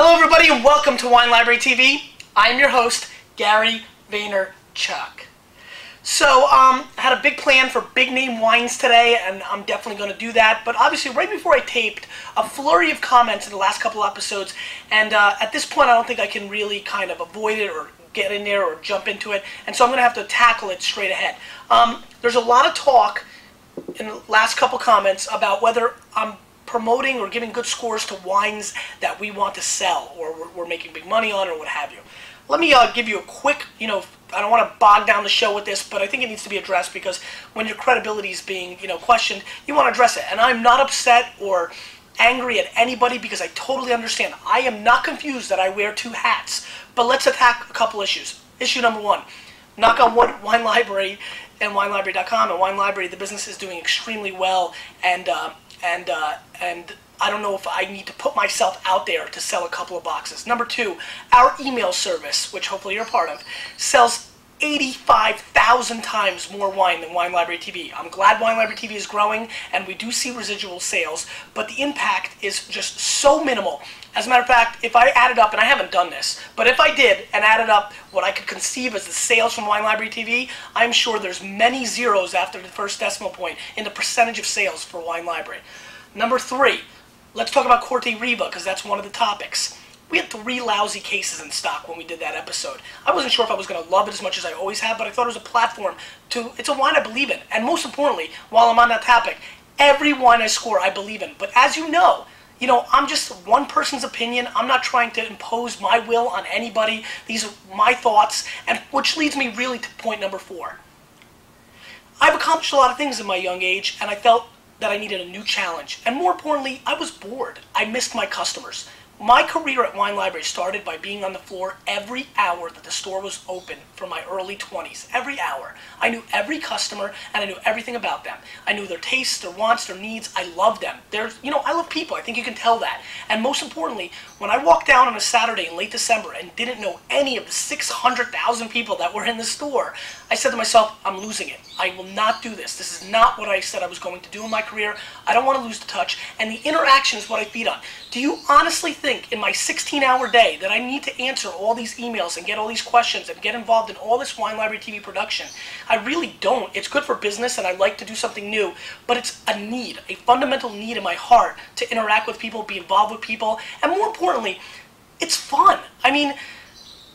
Hello, everybody, and welcome to Wine Library TV. I'm your host, Gary Vaynerchuk. So, um, I had a big plan for big name wines today, and I'm definitely going to do that. But obviously, right before I taped, a flurry of comments in the last couple episodes, and uh, at this point, I don't think I can really kind of avoid it or get in there or jump into it, and so I'm going to have to tackle it straight ahead. Um, there's a lot of talk in the last couple comments about whether I'm promoting or giving good scores to wines that we want to sell or we're, we're making big money on or what have you. Let me uh, give you a quick, you know, I don't want to bog down the show with this, but I think it needs to be addressed because when your credibility is being, you know, questioned, you want to address it. And I'm not upset or angry at anybody because I totally understand. I am not confused that I wear two hats. But let's attack a couple issues. Issue number one, knock on wood, Wine Library and WineLibrary.com and Wine Library, the business is doing extremely well, and uh, and uh, and I don't know if I need to put myself out there to sell a couple of boxes. Number two, our email service, which hopefully you're a part of, sells 85,000 times more wine than Wine Library TV. I'm glad Wine Library TV is growing and we do see residual sales, but the impact is just so minimal. As a matter of fact, if I added up, and I haven't done this, but if I did and added up what I could conceive as the sales from Wine Library TV, I'm sure there's many zeros after the first decimal point in the percentage of sales for Wine Library. Number three, let's talk about Corte Riva because that's one of the topics. We had three lousy cases in stock when we did that episode. I wasn't sure if I was going to love it as much as I always have, but I thought it was a platform to. It's a wine I believe in, and most importantly, while I'm on that topic, every wine I score I believe in. But as you know, you know, I'm just one person's opinion. I'm not trying to impose my will on anybody. These are my thoughts, and which leads me really to point number four. I've accomplished a lot of things in my young age, and I felt that I needed a new challenge. And more importantly, I was bored. I missed my customers. My career at Wine Library started by being on the floor every hour that the store was open from my early 20s. Every hour. I knew every customer and I knew everything about them. I knew their tastes, their wants, their needs. I loved them. There's, you know, I love people. I think you can tell that. And most importantly, when I walked down on a Saturday in late December and didn't know any of the 600,000 people that were in the store, I said to myself, I'm losing it. I will not do this. This is not what I said I was going to do in my career. I don't want to lose the touch. And the interaction is what I feed on. Do you honestly think think in my 16 hour day that I need to answer all these emails and get all these questions and get involved in all this Wine Library TV production. I really don't. It's good for business and I like to do something new, but it's a need, a fundamental need in my heart to interact with people, be involved with people, and more importantly, it's fun. I mean,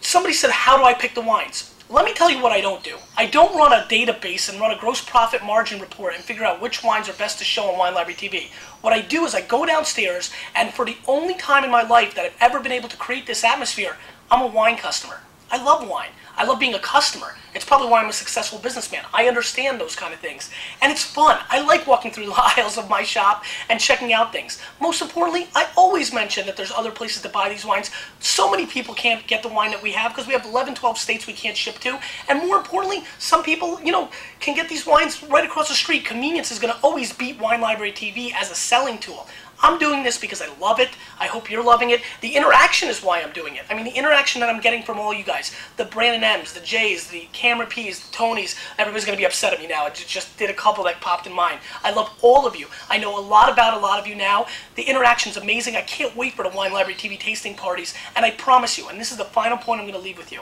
somebody said, How do I pick the wines? Let me tell you what I don't do. I don't run a database and run a gross profit margin report and figure out which wines are best to show on Wine Library TV. What I do is I go downstairs, and for the only time in my life that I've ever been able to create this atmosphere, I'm a wine customer. I love wine. I love being a customer. It's probably why I'm a successful businessman. I understand those kind of things. And it's fun. I like walking through the aisles of my shop and checking out things. Most importantly, I always mention that there's other places to buy these wines. So many people can't get the wine that we have because we have 11, 12 states we can't ship to. And more importantly, some people, you know, can get these wines right across the street. Convenience is going to always beat Wine Library TV as a selling tool. I'm doing this because I love it. I hope you're loving it. The interaction is why I'm doing it. I mean, the interaction that I'm getting from all you guys, the Brandon M's, the J's, the Cameron P's, the Tonys, everybody's going to be upset at me now. I just did a couple that popped in mind. I love all of you. I know a lot about a lot of you now. The interaction's amazing. I can't wait for the Wine Library TV tasting parties. And I promise you, and this is the final point I'm going to leave with you,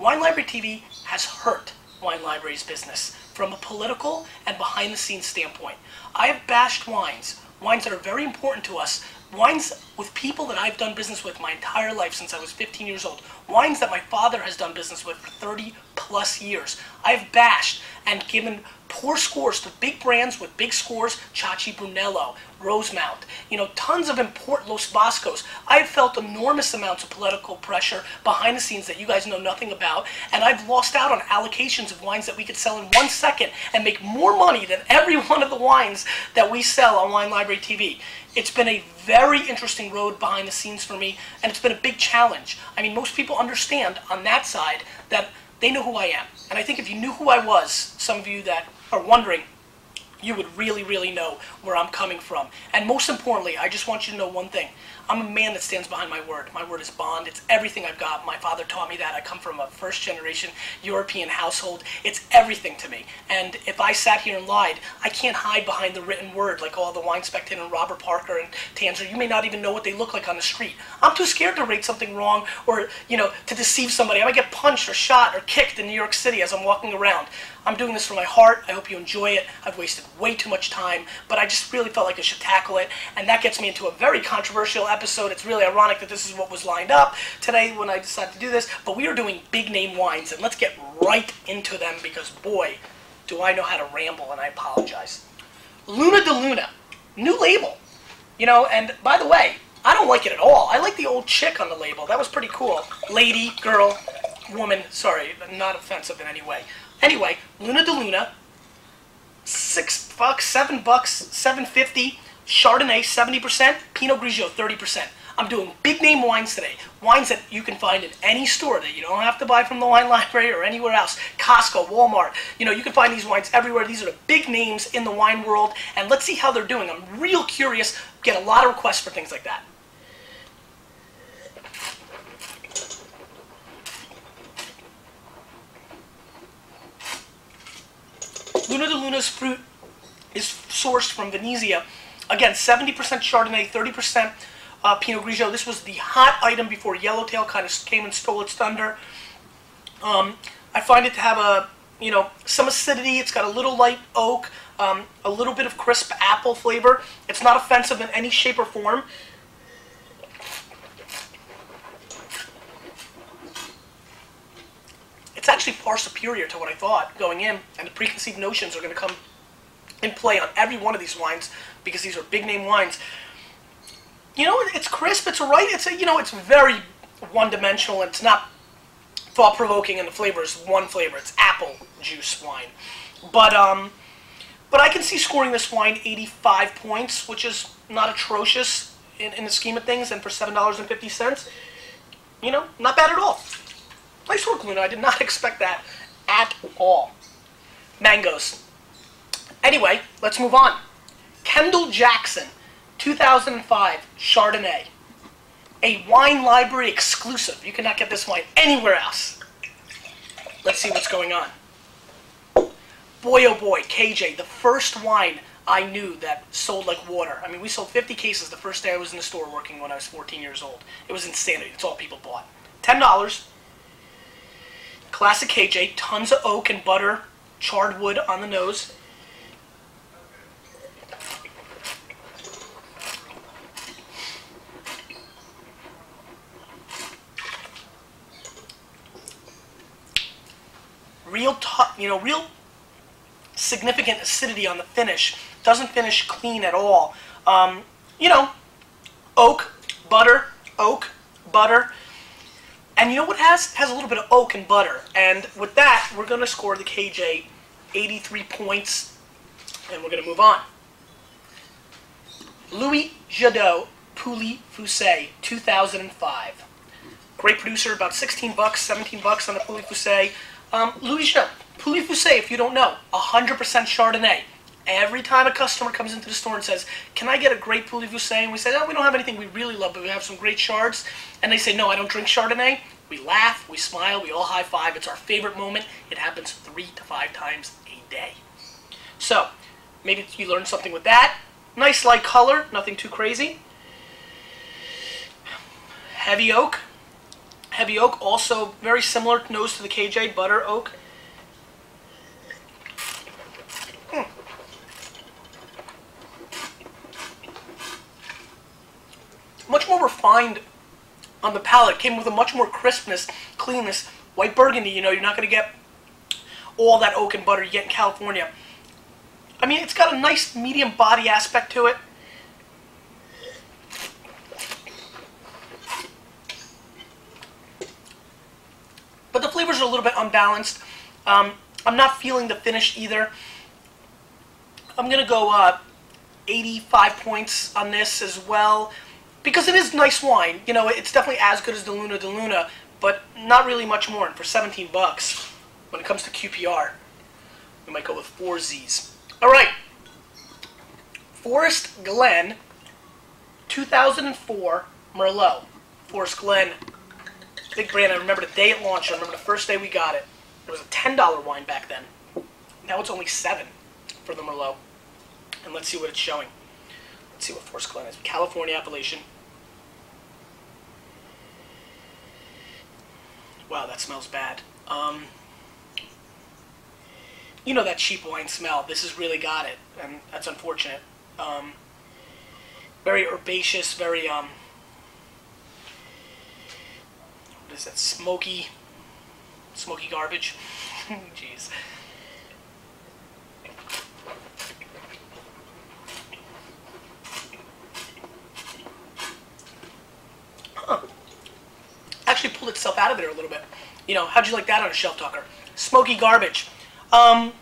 Wine Library TV has hurt Wine Library's business from a political and behind the scenes standpoint. I have bashed wines wines that are very important to us, wines with people that I've done business with my entire life since I was 15 years old, wines that my father has done business with for 30 plus years. I've bashed and given poor scores to big brands with big scores, Ciacci Brunello, Rosemount, you know, tons of important Los Vascos. I've felt enormous amounts of political pressure behind the scenes that you guys know nothing about, and I've lost out on allocations of wines that we could sell in one second and make more money than every one of the wines that we sell on Wine Library TV. It's been a very interesting road behind the scenes for me, and it's been a big challenge. I mean, most people understand on that side that they know who I am. And I think if you knew who I was, some of you that are wondering, you would really, really know where I'm coming from. And most importantly, I just want you to know one thing. I'm a man that stands behind my word. My word is bond. It's everything I've got. My father taught me that. I come from a first generation European household. It's everything to me. And if I sat here and lied, I can't hide behind the written word like all the wine spectator and Robert Parker and Tanzer. You may not even know what they look like on the street. I'm too scared to rate something wrong or, you know, to deceive somebody. I might get punched or shot or kicked in New York City as I'm walking around. I'm doing this from my heart. I hope you enjoy it. I've wasted way too much time, but I just really felt like I should tackle it. And that gets me into a very controversial episode. It's really ironic that this is what was lined up today when I decided to do this. But we are doing big name wines, and let's get right into them because, boy, do I know how to ramble, and I apologize. Luna di Luna, new label. You know, and by the way, I don't like it at all. I like the old chick on the label. That was pretty cool. Lady, girl, woman. Sorry, not offensive in any way. Anyway, Luna di Luna, six bucks, seven bucks, seven fifty. Chardonnay, seventy percent. Pinot Grigio, thirty percent. I'm doing big name wines today. Wines that you can find in any store that you don't have to buy from the wine library or anywhere else. Costco, Walmart. You know, you can find these wines everywhere. These are the big names in the wine world. And let's see how they're doing. I'm real curious. Get a lot of requests for things like that. Luna di Luna's fruit is sourced from Venezia. Again, 70% Chardonnay, 30% uh, Pinot Grigio. This was the hot item before Yellowtail kind of came and stole its thunder. Um, I find it to have a, you know, some acidity. It's got a little light oak, um, a little bit of crisp apple flavor. It's not offensive in any shape or form. it's actually far superior to what I thought going in, and the preconceived notions are going to come in play on every one of these wines because these are big name wines. You know, it's crisp, it's right, it's a, you know, it's very one dimensional, it's not thought provoking, and the flavor is one flavor. It's apple juice wine, but um, but I can see scoring this wine 85 points, which is not atrocious in, in the scheme of things, and for seven dollars and fifty cents, you know, not bad at all. Nice work, Luna. I did not expect that at all. Mangoes. Anyway, let's move on. Kendall Jackson, 2005 Chardonnay. A wine library exclusive. You cannot get this wine anywhere else. Let's see what's going on. Boy, oh boy, KJ, the first wine I knew that sold like water. I mean, we sold 50 cases the first day I was in the store working when I was 14 years old. It was insanity. That's all people bought. $10. Classic KJ, tons of oak and butter, charred wood on the nose. Real, you know, real significant acidity on the finish. Doesn't finish clean at all. Um, you know, oak, butter, oak, butter. And you know what has? Has a little bit of oak and butter. And with that, we're going to score the KJ 83 points. And we're going to move on. Louis Jadot, Pouilly Fuissé, 2005. Great producer, about 16 bucks, 17 bucks on the Pouilly Fuissé. Um, Louis if you don't know, 100% Chardonnay. Every time a customer comes into the store and says, can I get a great Pouilly? And we say, oh, we don't have anything we really love, but we have some great Chards. And they say, no, I don't drink Chardonnay. We laugh, we smile, we all high five. It's our favorite moment. It happens three to five times a day. So, maybe you learned something with that. Nice light color, nothing too crazy. Heavy oak. Heavy oak, also very similar nose to the KJ, butter oak. Hmm. much more refined on the palate. Came with a much more crispness, cleanness. White Burgundy, you know, you're not going to get all that oak and butter you get in California. I mean, it's got a nice medium body aspect to it. Flavors are a little bit unbalanced. Um, I'm not feeling the finish either. I'm going to go uh, 85 points on this as well because it is nice wine. You know, it's definitely as good as the Luna di Luna, but not really much more. And for 17 bucks, when it comes to QPR, we might go with four Z's. All right, Forest Glen 2004 Merlot. Forest Glen, big brand. I remember the day it launched. I remember the first day we got it. It was a $10 wine back then. Now it's only 7 for the Merlot. And let's see what it's showing. Let's see what Forest Glen is. California appellation. Wow, that smells bad. Um, you know that cheap wine smell. This has really got it, and that's unfortunate. Um, very herbaceous, very um, what is that? Smoky, smoky garbage. Jeez. Huh. Actually pulled itself out of there a little bit. You know, how'd you like that on a shelf talker? Smoky garbage. Um,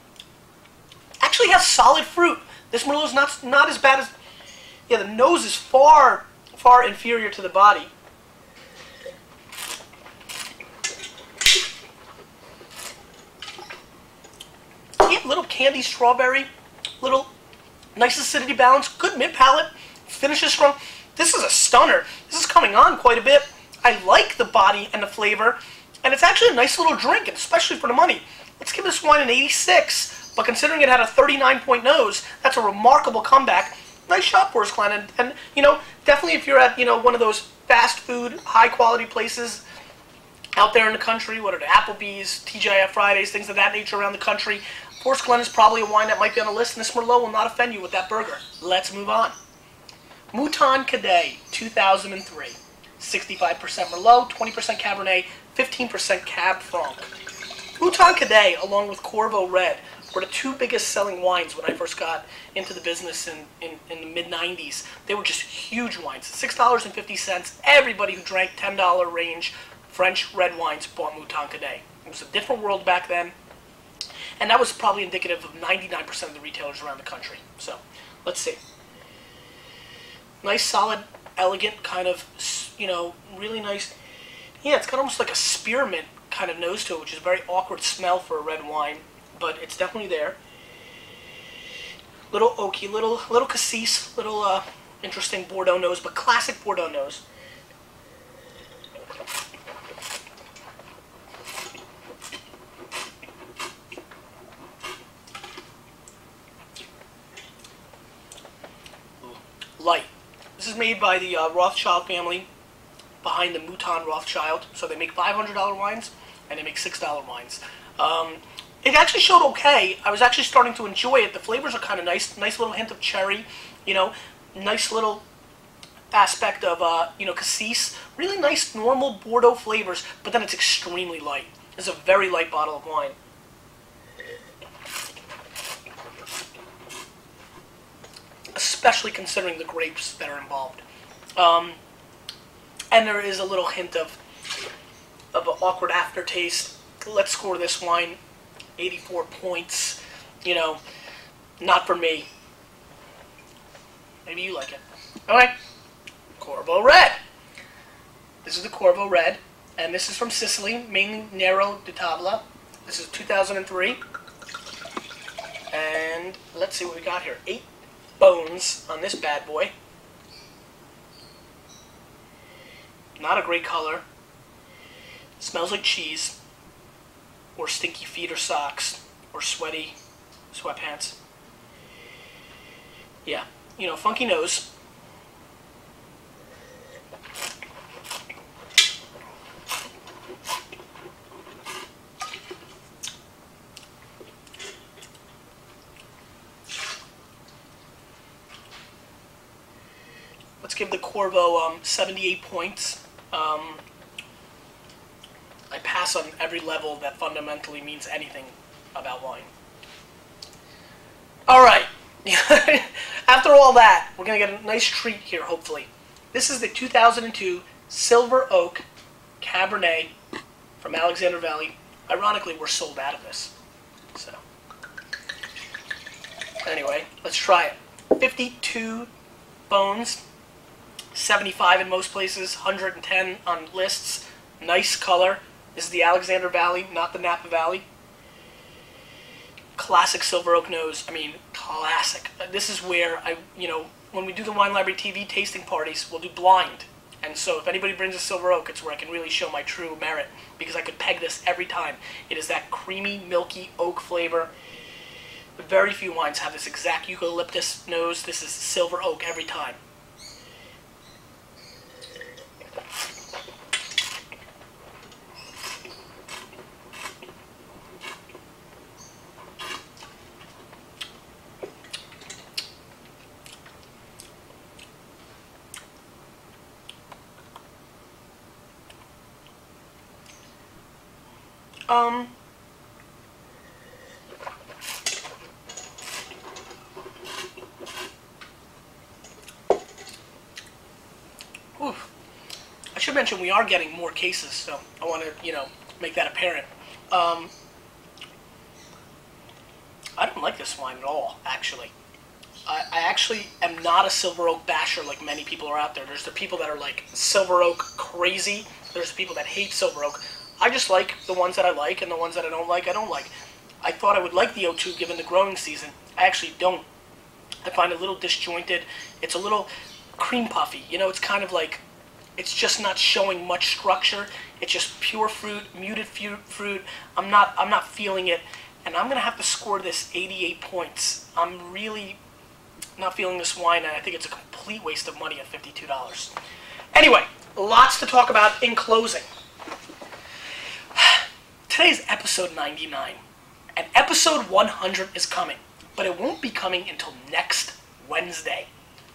actually has solid fruit. This Merlot's not not as bad as. Yeah, the nose is far far inferior to the body. Yeah, little candy strawberry, little nice acidity balance, good mid palate, finishes strong. This is a stunner. This is coming on quite a bit. I like the body and the flavor, and it's actually a nice little drink, especially for the money. Let's give this wine an 86, but considering it had a 39 point nose, that's a remarkable comeback. Nice shot Forest Glen, and, and you know, definitely if you're at you know one of those fast food, high quality places out there in the country, what are the Applebee's, TGI Fridays, things of that nature around the country, Forest Glen is probably a wine that might be on the list, and this Merlot will not offend you with that burger. Let's move on. Mouton Cadet 2003. 65% Merlot, 20% Cabernet, 15% Cab Franc. Mouton Cadet, along with Corvo Red, were the two biggest selling wines when I first got into the business in, in, in the mid 90s. They were just huge wines. $6.50. Everybody who drank $10 range French red wines bought Mouton Cadet. It was a different world back then. And that was probably indicative of 99% of the retailers around the country. So, let's see. Nice, solid, elegant, kind of, you know, really nice. Yeah, it's got almost like a spearmint kind of nose to it, which is a very awkward smell for a red wine, but it's definitely there. Little oaky, little little cassis, little uh, interesting Bordeaux nose, but classic Bordeaux nose. Light. This is made by the uh, Rothschild family behind the Mouton Rothschild. So they make $500 wines and they make $6 wines. Um, it actually showed okay. I was actually starting to enjoy it. The flavors are kind of nice. Nice little hint of cherry, you know, nice little aspect of, uh, you know, cassis. Really nice normal Bordeaux flavors, but then it's extremely light. It's a very light bottle of wine. Especially considering the grapes that are involved. Um, and there is a little hint of of an awkward aftertaste. Let's score this wine 84 points. You know, not for me. Maybe you like it. Okay. Corvo Red. This is the Corvo Red, and this is from Sicily, mainly Nero d'Avola. This is 2003. And let's see what we got here. Eight bones on this bad boy. Not a great color. Smells like cheese. Or stinky feet or socks. Or sweaty sweatpants. Yeah, you know, funky nose. Let's give the Corvo um, 78 points. Um, I pass on every level that fundamentally means anything about wine. All right. After all that, we're going to get a nice treat here, hopefully. This is the 2002 Silver Oak Cabernet from Alexander Valley. Ironically, we're sold out of this. So, anyway, let's try it. 52 bones, 75 in most places, 110 on lists. Nice color. This is the Alexander Valley, not the Napa Valley. classic Silver Oak nose. I mean, classic. Uh, This is where I, you know, when we do the Wine Library TV tasting parties, we'll do blind. And so if anybody brings a Silver Oak, it's where I can really show my true merit because I could peg this every time. It is that creamy, milky oak flavor. Very few wines have this exact eucalyptus nose. This is Silver Oak every time. Um, oof. I should mention we are getting more cases, so I want to, you know, make that apparent. Um, I don't like this wine at all, actually. I, I actually am not a Silver Oak basher like many people are out there. There's the people that are like Silver Oak crazy. There's the people that hate Silver Oak. I just like the ones that I like, and the ones that I don't like, I don't like. I thought I would like the O2 given the growing season. I actually don't. I find it a little disjointed. It's a little cream puffy. You know, it's kind of like it's just not showing much structure. It's just pure fruit, muted fruit. I'm not I'm not feeling it, and I'm gonna have to score this 88 points. I'm really not feeling this wine, and I think it's a complete waste of money at $52. Anyway, lots to talk about in closing. Today's episode 99, and episode 100 is coming, but it won't be coming until next Wednesday.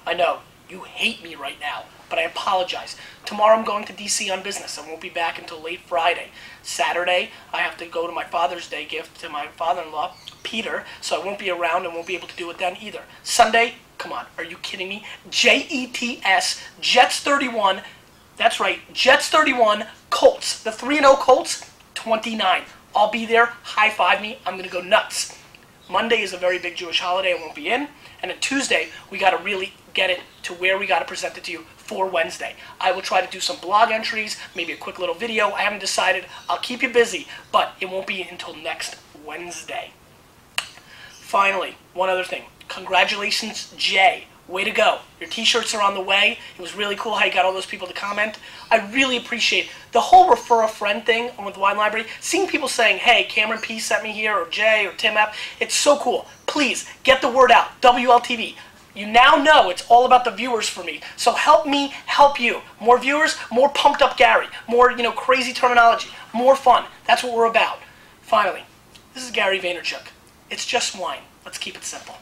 I know, you hate me right now, but I apologize. Tomorrow I'm going to DC on business. I won't be back until late Friday. Saturday, I have to go to my Father's Day gift to my father in law, Peter, so I won't be around and won't be able to do it then either. Sunday, come on, are you kidding me? J E T S, Jets 31. That's right, Jets 31, Colts. The 3 0 Colts, 29. I'll be there. High five me. I'm going to go nuts. Monday is a very big Jewish holiday. I won't be in. And then Tuesday, we got a really get it to where we got to present it to you for Wednesday. I will try to do some blog entries, maybe a quick little video. I haven't decided. I'll keep you busy, but it won't be until next Wednesday. Finally, one other thing. Congratulations, Jay. Way to go. Your t-shirts are on the way. It was really cool how you got all those people to comment. I really appreciate the whole refer a friend thing with Wine Library. Seeing people saying, hey, Cameron P sent me here, or Jay, or Tim F. It's so cool. Please, get the word out. WLTV. You now know it's all about the viewers for me. So help me help you. More viewers, more pumped up Gary. More, you know, crazy terminology. More fun. That's what we're about. Finally, this is Gary Vaynerchuk. It's just wine. Let's keep it simple.